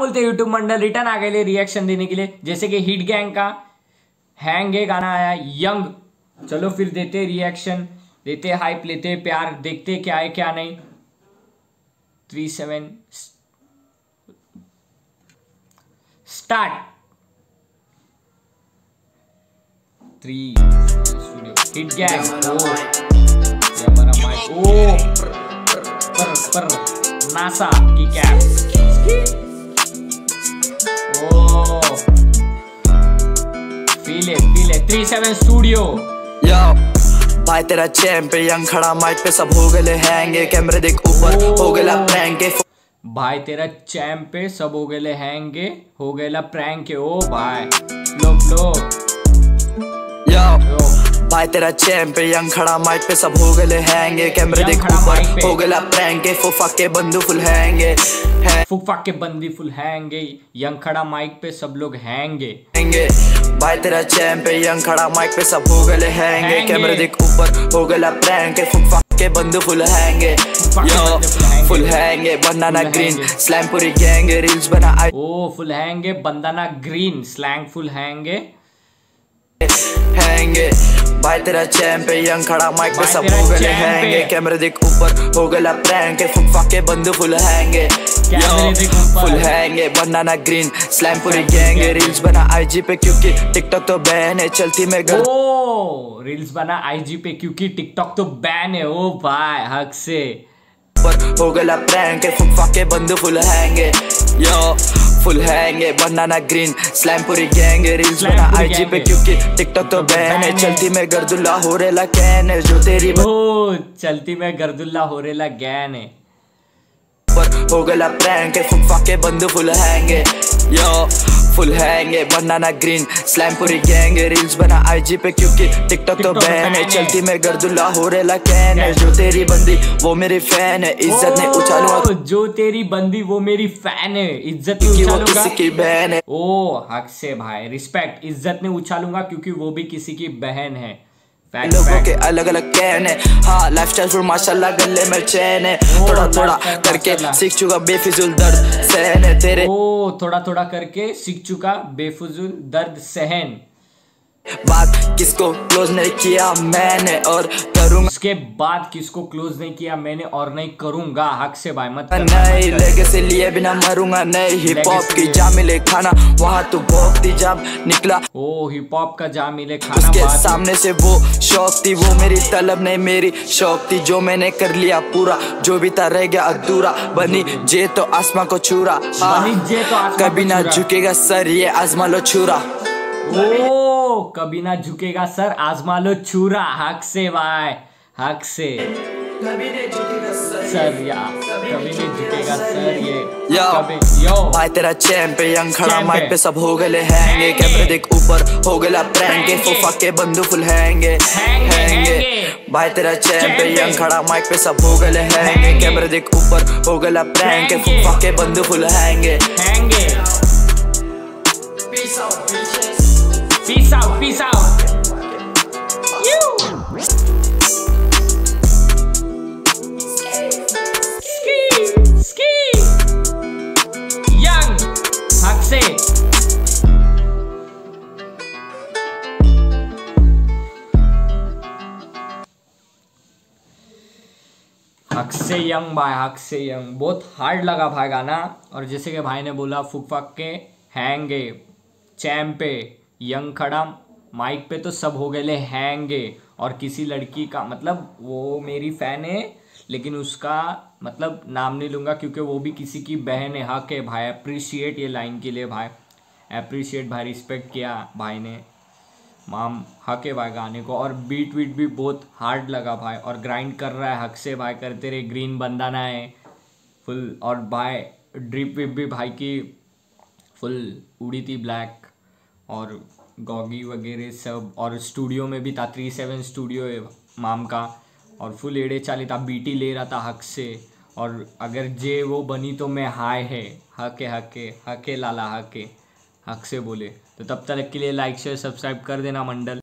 बोलते यूट्यूब मंडल? रिटर्न आ गए रिएक्शन देने के लिए। जैसे कि हिट गैंग का हैंग है गाना आया यंग चलो फिर देते रिएक्शन देते हाइप लेते प्यार देखते क्या है क्या नहीं। Three seven start three studio hit gang ये हमारा माइक ओ पर पर नासा की cap it feel it three seven studio yo भाई तेरा चैंपियन खड़ा माइक पे सब हो गए हैंगे कैमरे देख ऊपर हो गया प्रैंक भाई तेरा चैम पे सब हो गए हैंगे हो गए प्रैंक ओ भाई। लो फ्लो यो भाई तेरा चैंपियन खड़ा माइक पे सब हो गए हैंगे। कैमरे देख ऊपर। हो गया प्रैंक फुफा के बंदू फुल हैंगे। हैं- फुफा के बंदी फुल हैंगे यंग खड़ा माइक पे सब लोग हैंगे। हैंगे। भाई तेरा चैंपियन खड़ा माइक पे सब हो गए हैंगे। कैमरे देख ऊपर हो गया प्रैंक के फुफा के बंदू फुल हैंगे। के। फुल हैंगे। Banana green. स्लैम पूरी गैंग रील्स बना ओ फुल हैंगे बंदाना ग्रीन स्लैंग फुल हैंगे। हैंगे भाई तेरा चैंपियन खड़ा माइक पे सब हो गए हैंगे कैमरे देख ऊपर हो गया प्रैंक फुफा के बंदू फुल हैंगे। फुल हैंगे बनाना ग्रीन स्लैम पूरी गैंग रील्स बना आईजी पे क्योंकि टिकटॉक तो बैन है। चलती में घर ओ रील्स बना आईजी पे क्योंकि टिकटॉक तो बैन है। ओ भाई हक से। पर हो गया प्रैंक फुफा के बंदू फुल हैंगे। यो फुल है बनाना ग्रीन स्लैम पूरी गैंग रील्स बना आईजी पे क्योंकि टिकटॉक तो बैन है चलती में गर्दुल्ला हो रेला कैन है जो तेरी ओ चलती में गर्दुल्ला हो रेला गैन है पर हो गया प्रैंक है फुफा के बंदू फुल हैंगे यो फुल हैंग है बनाना ग्रीन स्लैम पूरी गैंग रील्स बना आईजी पे क्योंकि टिकटॉक तो बैन है। है। चलती मैं गर्दुल्ला हो रेला कैन है। जो तेरी बंदी वो मेरी फ़ैन है। इज़्ज़त ने उछालूँगा। जो तेरी बंदी वो मेरी फ़ैन है। इज़्ज़त ने वो उछालूँगा। किसी की बहन है। ओ हक से भाई रिस्पेक्ट इज़्ज़त ने उछालूँगा क्योंकि वो भी किसी की बहन है। लोगों के अलग अलग कहन। है हाँ लाइफ स्टाइल फिर माशाल्लाह गले में चैन है। थोड़ा थोड़ा करके सीख चुका बेफिजुल दर्द सहन है तेरे। ओ थोड़ा थोड़ा करके सीख चुका बेफिजुल दर्द सहन। बात किसको क्लोज नहीं किया मैंने और करूँगा। उसके बाद किसको क्लोज नहीं किया मैंने और नहीं करूँगा? हक से भाई मत नहीं। लेगे से लिए बिना मरूँगा नहीं हिप हॉप की। जा मिले खाना वहाँ तू भोगती जब निकला। ओ हिप हॉप का जा मिले खाना उसके सामने से वो शौक थी वो मेरी तलब नहीं मेरी शौक थी जो मैंने कर लिया पूरा जो भी था रह गया अधूरा। बनी जे तो आसमां को छूरा। बनी जे तो कभी ना झुकेगा सर ये आजमा लो छूरा। ओ कभी ना झुकेगा सर आजमा लो छूरा हक से भाई। हक से। सर या। कभी नहीं झुकेगा सर ये। यो। कभी यो भाई तेरा चैंपियन खड़ा माइक है। पे। सब हो गए हैंगे हैंगे। कैमरे देख ऊपर हो गया हैंगे। फुफा के बंदू फुल हैंगे। हैंगे, हैंगे हैंगे। भाई तेरा चैंपियन खड़ा माइक पे सब हो गए हैंगे। कैमरे देख ऊपर हो गया प्रैंक हैंगे। फुफा के बंदू फुल हैंगे। हैंगे peace out peace ski ski young हक से हक से यंग भाई हक से यंग बहुत हार्ड लगा भाई गाना। और जैसे कि भाई ने बोला फुक फक के हैंगे चैम पे। यंग खड़ा माइक पे तो सब हो गए, ले हैंगे। और किसी लड़की का मतलब वो मेरी फ़ैन है, लेकिन उसका मतलब नाम नहीं लूँगा, क्योंकि वो भी किसी की बहन है। हक है भाई अप्रिशिएट ये लाइन के लिए भाई। अप्रिशिएट भाई रिस्पेक्ट किया भाई ने। माम, हक है भाई गाने को। और बीट वीट भी बहुत हार्ड लगा भाई। और ग्राइंड कर रहा है, हक से भाई करते रहे ग्रीन बंदाना है। फुल और भाई ड्रिप विप भी भाई की फुल उड़ी थी ब्लैक और गॉगी वगैरह सब, और स्टूडियो में भी था थ्री सेवन स्टूडियो है माम का, और फुल एड़े चाली था बीटी ले रहा था हक से, और अगर जे वो बनी तो मैं हाय है, हके हके हके लाला हके, हक से बोले। तो तब तक के लिए लाइक शेयर सब्सक्राइब कर देना मंडल।